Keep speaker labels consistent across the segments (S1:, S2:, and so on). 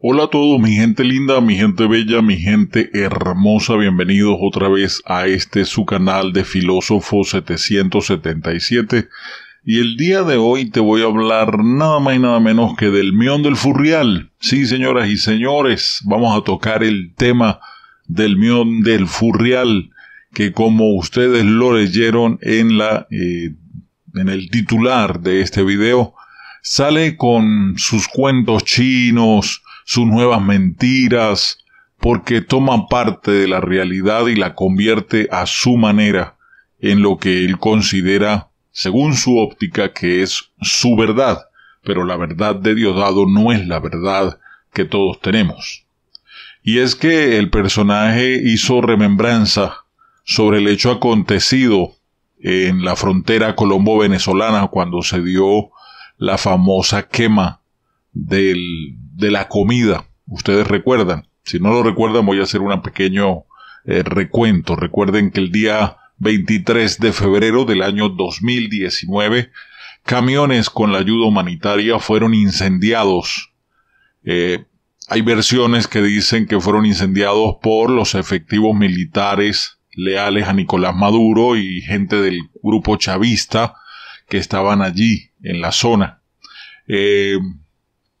S1: Hola a todos, mi gente linda, mi gente bella, mi gente hermosa, bienvenidos otra vez a este su canal de Filósofo 777. Y el día de hoy te voy a hablar nada más y nada menos que del mión del furrial. Sí, señoras y señores, vamos a tocar el tema del mión del furrial, que como ustedes lo leyeron en la, eh, en el titular de este video, sale con sus cuentos chinos, sus nuevas mentiras, porque toma parte de la realidad y la convierte a su manera en lo que él considera, según su óptica, que es su verdad, pero la verdad de Diosdado no es la verdad que todos tenemos. Y es que el personaje hizo remembranza sobre el hecho acontecido en la frontera colombo-venezolana cuando se dio la famosa quema del, de la comida. Ustedes recuerdan. Si no lo recuerdan, voy a hacer un pequeño eh, recuento. Recuerden que el día 23 de febrero del año 2019, camiones con la ayuda humanitaria fueron incendiados. Eh, hay versiones que dicen que fueron incendiados por los efectivos militares leales a Nicolás Maduro y gente del grupo chavista que estaban allí en la zona. Eh,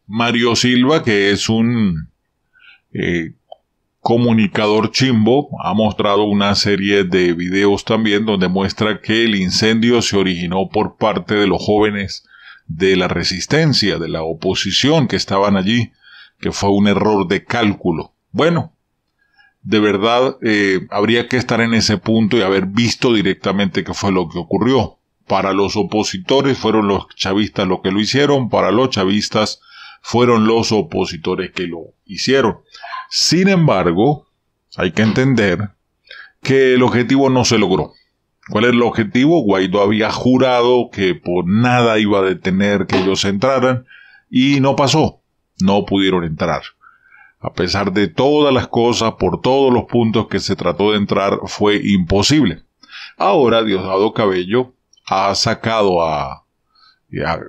S1: Mario Silva, que es un eh, comunicador chimbo, ha mostrado una serie de videos también donde muestra que el incendio se originó por parte de los jóvenes de la resistencia, de la oposición que estaban allí, que fue un error de cálculo. Bueno, de verdad eh, habría que estar en ese punto y haber visto directamente qué fue lo que ocurrió. Para los opositores fueron los chavistas los que lo hicieron, para los chavistas fueron los opositores que lo hicieron. Sin embargo, hay que entender que el objetivo no se logró. ¿Cuál es el objetivo? Guaidó había jurado que por nada iba a detener que ellos entraran y no pasó. No pudieron entrar. A pesar de todas las cosas, por todos los puntos que se trató de entrar, fue imposible. Ahora Diosdado Cabello ha sacado a, a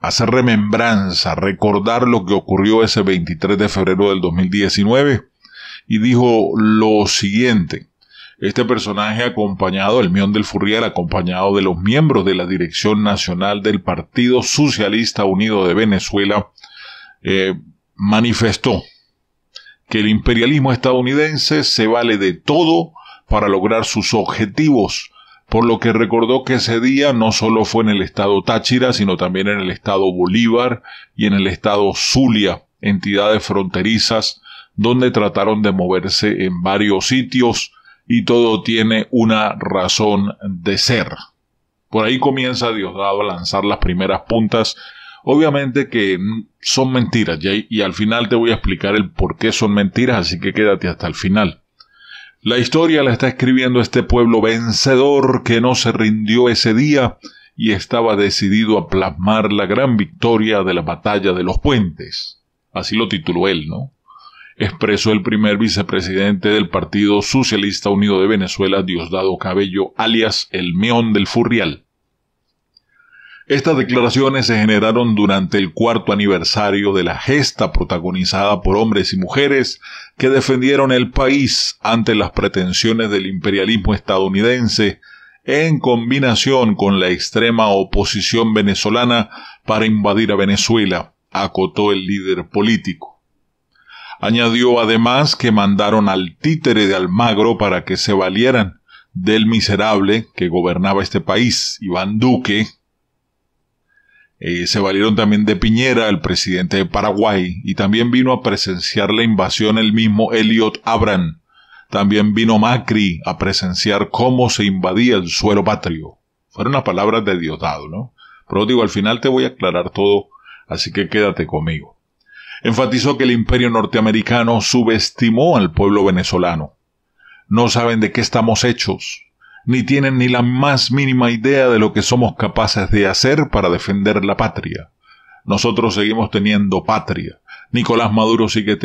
S1: hacer remembranza, recordar lo que ocurrió ese 23 de febrero del 2019 y dijo lo siguiente. Este personaje acompañado, el Mión del Furriel, acompañado de los miembros de la Dirección Nacional del Partido Socialista Unido de Venezuela, eh, manifestó que el imperialismo estadounidense se vale de todo para lograr sus objetivos, por lo que recordó que ese día no solo fue en el estado Táchira, sino también en el estado Bolívar y en el estado Zulia, entidades fronterizas, donde trataron de moverse en varios sitios y todo tiene una razón de ser. Por ahí comienza Diosdado a lanzar las primeras puntas, obviamente que son mentiras, y al final te voy a explicar el por qué son mentiras, así que quédate hasta el final. La historia la está escribiendo este pueblo vencedor que no se rindió ese día y estaba decidido a plasmar la gran victoria de la batalla de los puentes. Así lo tituló él, ¿no? Expresó el primer vicepresidente del Partido Socialista Unido de Venezuela, Diosdado Cabello, alias el Meón del Furrial. Estas declaraciones se generaron durante el cuarto aniversario de la gesta protagonizada por hombres y mujeres que defendieron el país ante las pretensiones del imperialismo estadounidense en combinación con la extrema oposición venezolana para invadir a Venezuela, acotó el líder político. Añadió además que mandaron al títere de Almagro para que se valieran del miserable que gobernaba este país, Iván Duque, eh, se valieron también de Piñera, el presidente de Paraguay, y también vino a presenciar la invasión el mismo Elliot Abram. También vino Macri a presenciar cómo se invadía el suelo patrio. Fueron las palabras de Diosdado, ¿no? Pero digo, al final te voy a aclarar todo, así que quédate conmigo. Enfatizó que el imperio norteamericano subestimó al pueblo venezolano. No saben de qué estamos hechos, ni tienen ni la más mínima idea de lo que somos capaces de hacer para defender la patria. Nosotros seguimos teniendo patria. Nicolás Maduro sigue,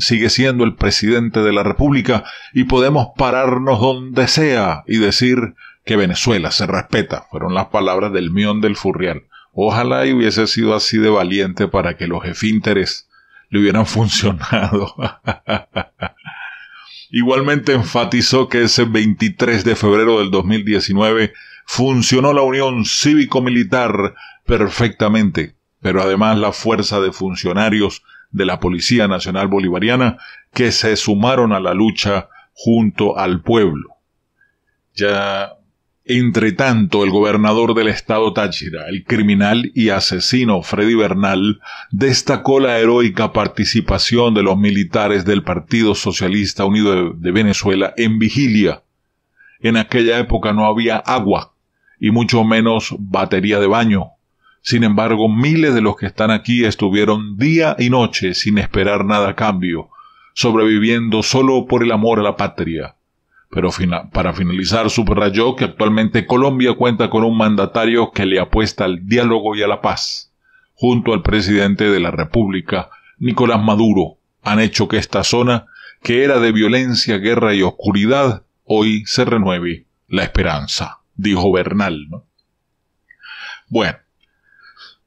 S1: sigue siendo el presidente de la República y podemos pararnos donde sea y decir que Venezuela se respeta. Fueron las palabras del mión del Furrial. Ojalá y hubiese sido así de valiente para que los jefínteres le hubieran funcionado. Igualmente enfatizó que ese 23 de febrero del 2019 funcionó la Unión Cívico-Militar perfectamente, pero además la fuerza de funcionarios de la Policía Nacional Bolivariana que se sumaron a la lucha junto al pueblo. Ya entre tanto, el gobernador del estado Táchira, el criminal y asesino Freddy Bernal, destacó la heroica participación de los militares del Partido Socialista Unido de, Venezuela en vigilia. En aquella época no había agua y mucho menos batería de baño. Sin embargo, miles de los que están aquí estuvieron día y noche sin esperar nada a cambio, sobreviviendo solo por el amor a la patria pero para finalizar, subrayó que actualmente Colombia cuenta con un mandatario que le apuesta al diálogo y a la paz. Junto al presidente de la República, Nicolás Maduro, han hecho que esta zona, que era de violencia, guerra y oscuridad, hoy se renueve la esperanza, dijo Bernal. Bueno,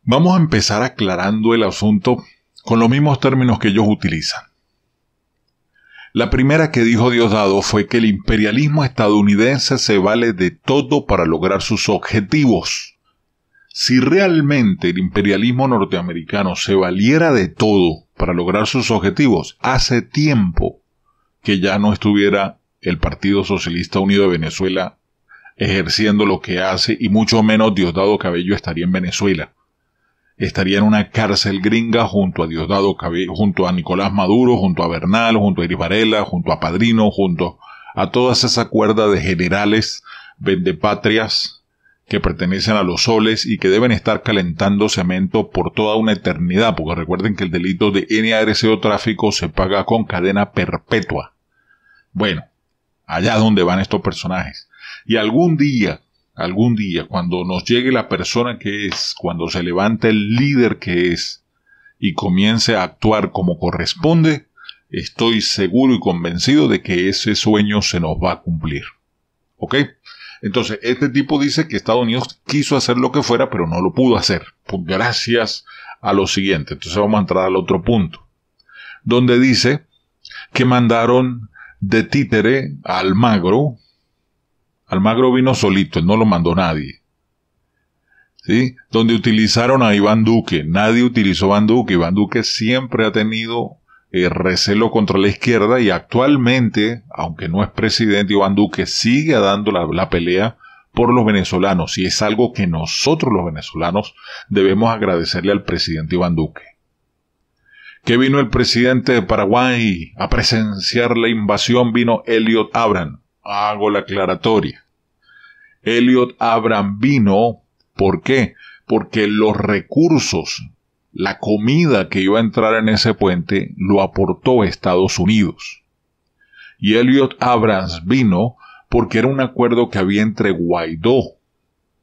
S1: vamos a empezar aclarando el asunto con los mismos términos que ellos utilizan. La primera que dijo Diosdado fue que el imperialismo estadounidense se vale de todo para lograr sus objetivos. Si realmente el imperialismo norteamericano se valiera de todo para lograr sus objetivos, hace tiempo que ya no estuviera el Partido Socialista Unido de Venezuela ejerciendo lo que hace y mucho menos Diosdado Cabello estaría en Venezuela estaría en una cárcel gringa junto a Diosdado Cabello, junto a Nicolás Maduro, junto a Bernal, junto a Iri Varela, junto a Padrino, junto a toda esa cuerda de generales vendepatrias que pertenecen a los soles y que deben estar calentando cemento por toda una eternidad, porque recuerden que el delito de NARCO tráfico se paga con cadena perpetua. Bueno, allá donde van estos personajes. Y algún día, algún día, cuando nos llegue la persona que es, cuando se levante el líder que es y comience a actuar como corresponde, estoy seguro y convencido de que ese sueño se nos va a cumplir. ¿Ok? Entonces, este tipo dice que Estados Unidos quiso hacer lo que fuera, pero no lo pudo hacer, gracias a lo siguiente. Entonces vamos a entrar al otro punto, donde dice que mandaron de títere a Almagro, Almagro vino solito, no lo mandó nadie. ¿Sí? Donde utilizaron a Iván Duque, nadie utilizó a Iván Duque. Iván Duque siempre ha tenido eh, recelo contra la izquierda y actualmente, aunque no es presidente, Iván Duque sigue dando la, la pelea por los venezolanos y es algo que nosotros los venezolanos debemos agradecerle al presidente Iván Duque. ¿Qué vino el presidente de Paraguay a presenciar la invasión? Vino Elliot Abram hago la aclaratoria. Elliot Abraham vino, ¿por qué? Porque los recursos, la comida que iba a entrar en ese puente, lo aportó Estados Unidos. Y Elliot Abrams vino porque era un acuerdo que había entre Guaidó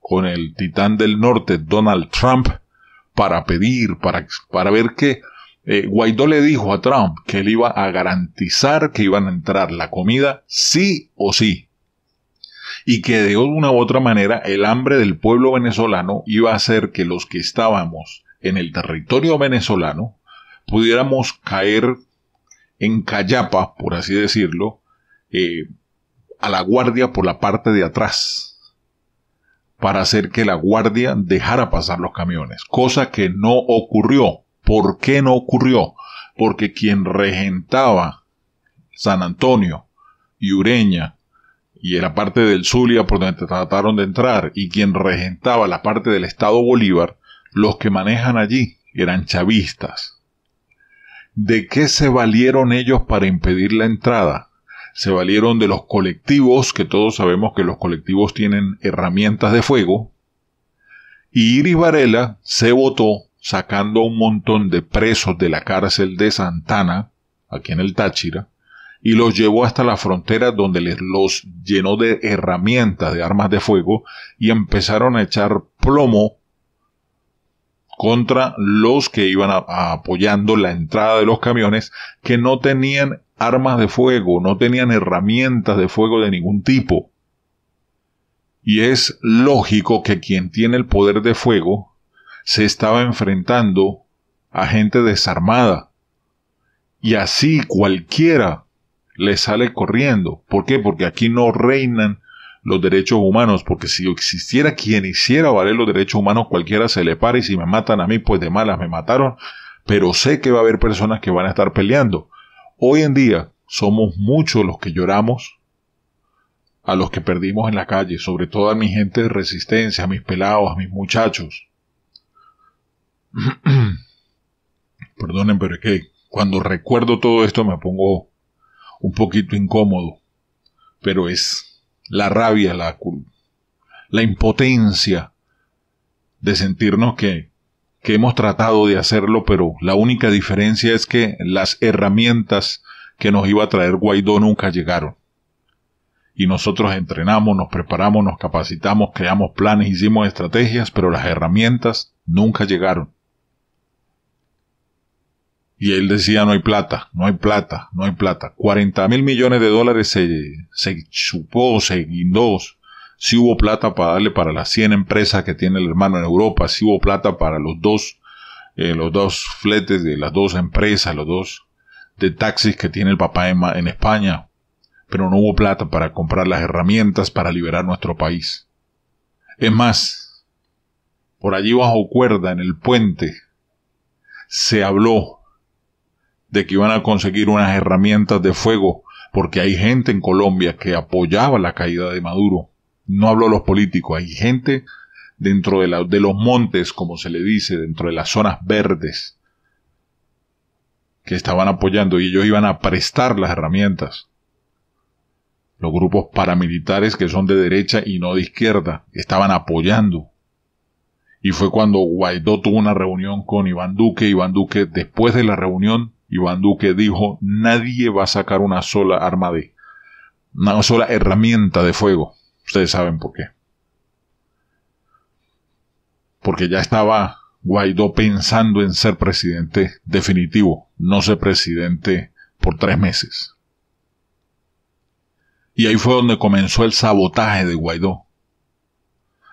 S1: con el titán del norte, Donald Trump, para pedir, para, para ver qué eh, Guaidó le dijo a Trump que él iba a garantizar que iban a entrar la comida sí o sí. Y que de una u otra manera el hambre del pueblo venezolano iba a hacer que los que estábamos en el territorio venezolano pudiéramos caer en callapa, por así decirlo, eh, a la guardia por la parte de atrás, para hacer que la guardia dejara pasar los camiones, cosa que no ocurrió. ¿Por qué no ocurrió? Porque quien regentaba San Antonio y Ureña y la parte del Zulia por donde trataron de entrar y quien regentaba la parte del Estado Bolívar, los que manejan allí eran chavistas. ¿De qué se valieron ellos para impedir la entrada? Se valieron de los colectivos, que todos sabemos que los colectivos tienen herramientas de fuego, y Iris Varela se votó sacando un montón de presos de la cárcel de Santana, aquí en el Táchira, y los llevó hasta la frontera donde les los llenó de herramientas, de armas de fuego, y empezaron a echar plomo contra los que iban apoyando la entrada de los camiones que no tenían armas de fuego, no tenían herramientas de fuego de ningún tipo. Y es lógico que quien tiene el poder de fuego se estaba enfrentando a gente desarmada, Y así cualquiera le sale corriendo. ¿Por qué? Porque aquí no reinan los derechos humanos, porque si existiera quien hiciera valer los derechos humanos, cualquiera se le para y si me matan a mí, pues de malas me mataron, pero sé que va a haber personas que van a estar peleando. Hoy en día somos muchos los que lloramos a los que perdimos en la calle, sobre todo a mi gente de resistencia, a mis pelados, a mis muchachos. Perdonen, pero es que cuando recuerdo todo esto me pongo un poquito incómodo, pero es la rabia, la, la impotencia de sentirnos que, que hemos tratado de hacerlo, pero la única diferencia es que las herramientas que nos iba a traer Guaidó nunca llegaron. Y nosotros entrenamos, nos preparamos, nos capacitamos, creamos planes, hicimos estrategias, pero las herramientas nunca llegaron. Y él decía, no hay plata, no hay plata, no hay plata. 40 mil millones de dólares se, se chupó, se guindó. Si hubo plata para darle para las 100 empresas que tiene el hermano en Europa, si hubo plata para los dos, eh, los dos fletes de las dos empresas, los dos de taxis que tiene el papá en, en España. Pero no hubo plata para comprar las herramientas para liberar nuestro país. Es más, por allí bajo cuerda, en el puente, se habló de que iban a conseguir unas herramientas de fuego, porque hay gente en Colombia que apoyaba la caída de Maduro. No hablo los políticos, hay gente dentro de, de los montes, como se le dice, dentro de las zonas verdes, que estaban apoyando y ellos iban a prestar las herramientas. Los grupos paramilitares que son de derecha y no de izquierda estaban apoyando. Y fue cuando Guaidó tuvo una reunión con Iván Duque. Iván Duque, después de la reunión, Iván Duque dijo, nadie va a sacar una sola arma de, una sola herramienta de fuego. Ustedes saben por qué. Porque ya estaba Guaidó pensando en ser presidente definitivo, no ser presidente por tres meses. Y ahí fue donde comenzó el sabotaje de Guaidó.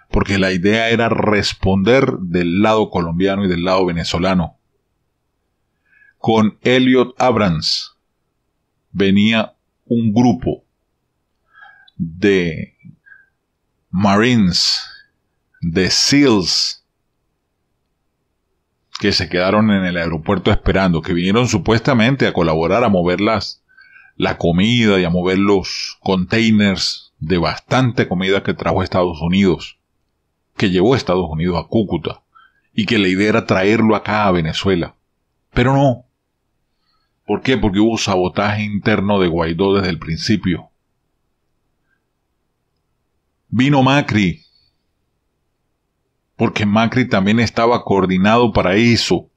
S1: Porque la idea era responder del lado colombiano y del lado venezolano con Elliot Abrams venía un grupo de Marines, de SEALs, que se quedaron en el aeropuerto esperando, que vinieron supuestamente a colaborar a mover las, la comida y a mover los containers de bastante comida que trajo Estados Unidos, que llevó Estados Unidos a Cúcuta, y que la idea era traerlo acá a Venezuela. Pero no, ¿Por qué? Porque hubo sabotaje interno de Guaidó desde el principio. Vino Macri, porque Macri también estaba coordinado para eso,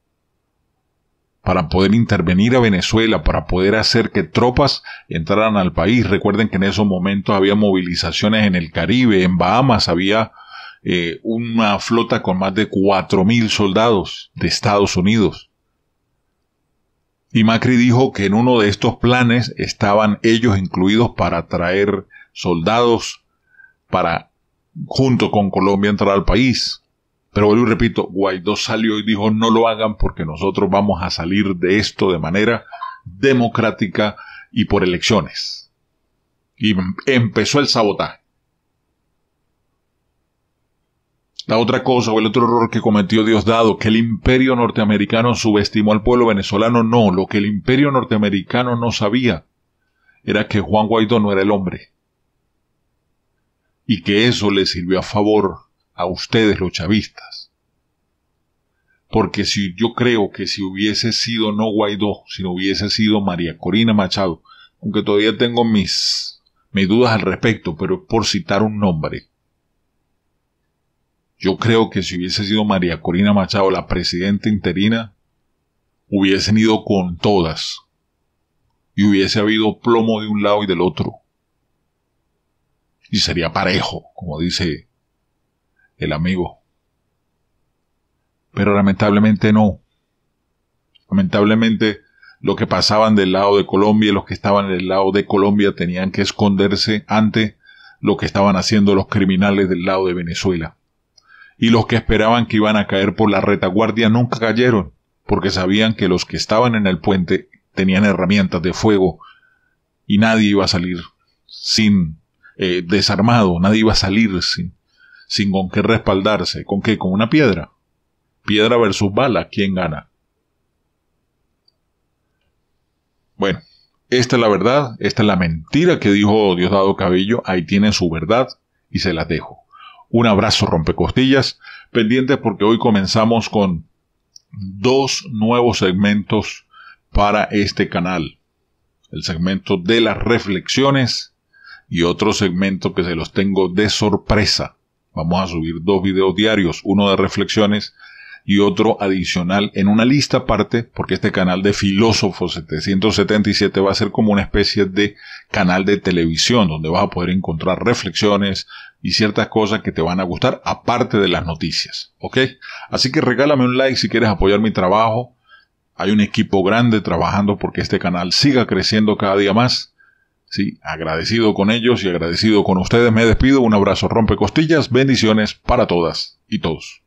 S1: para poder intervenir a Venezuela, para poder hacer que tropas entraran al país. Recuerden que en esos momentos había movilizaciones en el Caribe, en Bahamas había eh, una flota con más de cuatro mil soldados de Estados Unidos. Y Macri dijo que en uno de estos planes estaban ellos incluidos para traer soldados para, junto con Colombia, entrar al país. Pero vuelvo y repito, Guaidó salió y dijo no lo hagan porque nosotros vamos a salir de esto de manera democrática y por elecciones. Y empezó el sabotaje. La otra cosa o el otro error que cometió Diosdado, que el imperio norteamericano subestimó al pueblo venezolano, no, lo que el imperio norteamericano no sabía era que Juan Guaidó no era el hombre. Y que eso le sirvió a favor a ustedes los chavistas. Porque si yo creo que si hubiese sido no Guaidó, si no hubiese sido María Corina Machado, aunque todavía tengo mis, mis dudas al respecto, pero por citar un nombre, yo creo que si hubiese sido María Corina Machado la presidenta interina, hubiesen ido con todas y hubiese habido plomo de un lado y del otro. Y sería parejo, como dice el amigo. Pero lamentablemente no. Lamentablemente lo que pasaban del lado de Colombia y los que estaban del lado de Colombia tenían que esconderse ante lo que estaban haciendo los criminales del lado de Venezuela y los que esperaban que iban a caer por la retaguardia nunca cayeron, porque sabían que los que estaban en el puente tenían herramientas de fuego y nadie iba a salir sin eh, desarmado, nadie iba a salir sin, sin con qué respaldarse. ¿Con qué? Con una piedra. Piedra versus bala, ¿quién gana? Bueno, esta es la verdad, esta es la mentira que dijo Diosdado Cabello, ahí tienen su verdad y se las dejo. Un abrazo rompecostillas, pendientes porque hoy comenzamos con dos nuevos segmentos para este canal. El segmento de las reflexiones y otro segmento que se los tengo de sorpresa. Vamos a subir dos videos diarios, uno de reflexiones y otro adicional en una lista aparte, porque este canal de Filósofo 777 va a ser como una especie de canal de televisión donde vas a poder encontrar reflexiones y ciertas cosas que te van a gustar aparte de las noticias, ¿ok? Así que regálame un like si quieres apoyar mi trabajo. Hay un equipo grande trabajando porque este canal siga creciendo cada día más. Sí, agradecido con ellos y agradecido con ustedes. Me despido. Un abrazo rompe costillas. Bendiciones para todas y todos.